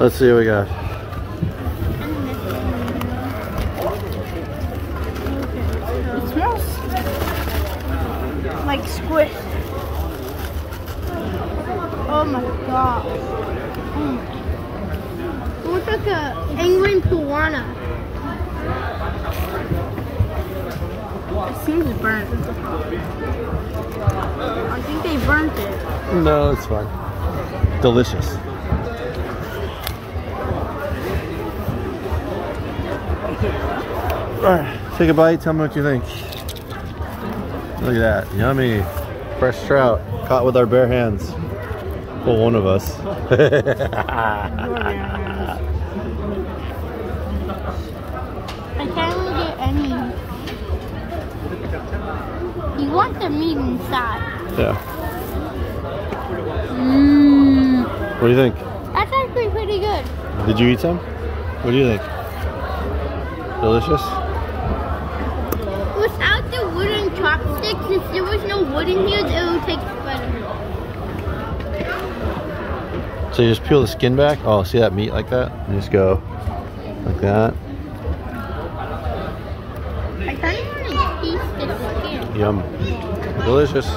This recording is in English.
Let's see what we got. It smells like squish. Oh my god. Mm. It looks like a angry piranha. It seems burnt. I think they burnt it. No, it's fine. Delicious. Alright, take a bite, tell me what you think. Look at that, yummy. Fresh trout, caught with our bare hands. Well, one of us. I can't really get any. You want the meat inside. yeah. Mmm. What do you think? That's actually pretty good. Did you eat some? What do you think? Delicious? Without the wooden chopsticks, if there was no wood in here, it would taste better. So you just peel the skin back? Oh, see that meat like that? And just go like that. I kind of want to taste the skin. Yum. Delicious.